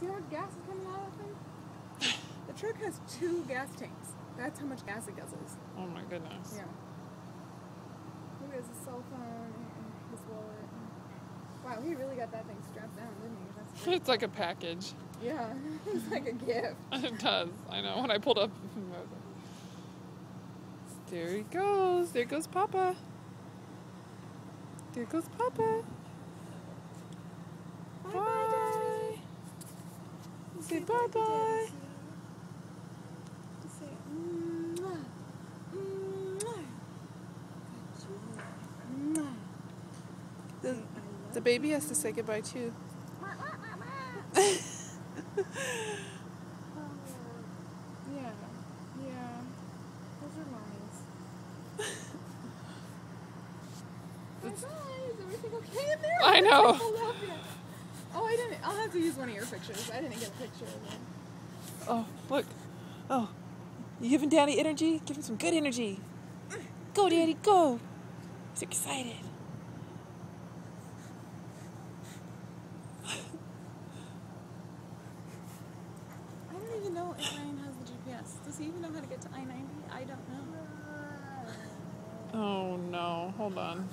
See how gas is coming out of that thing? The truck has two gas tanks. That's how much gas it guzzles. Oh my goodness. Yeah. Look at his cell phone and his wallet. Wow, he really got that thing strapped down, didn't he? That's great. It's like a package. yeah, it's like a gift. It does. I know. When I pulled up, there he goes. There goes Papa. There goes Papa. Bye, Bye. bye, Say bye bye. Say mwah, mwah. Mwah. The, the baby has to say goodbye too. Yeah, yeah. Those are mommy's. Bye bye. Is everything okay in there? I know. Pulled up yet. Oh, I didn't. I'll have to use one of your pictures. I didn't get a picture of it. Oh, look. Oh, you giving Daddy energy? Give him some good energy. Go, Daddy, go. He's excited. I don't even know if Ryan has the GPS. Does he even know how to get to I 90? I don't know. Oh no, hold on.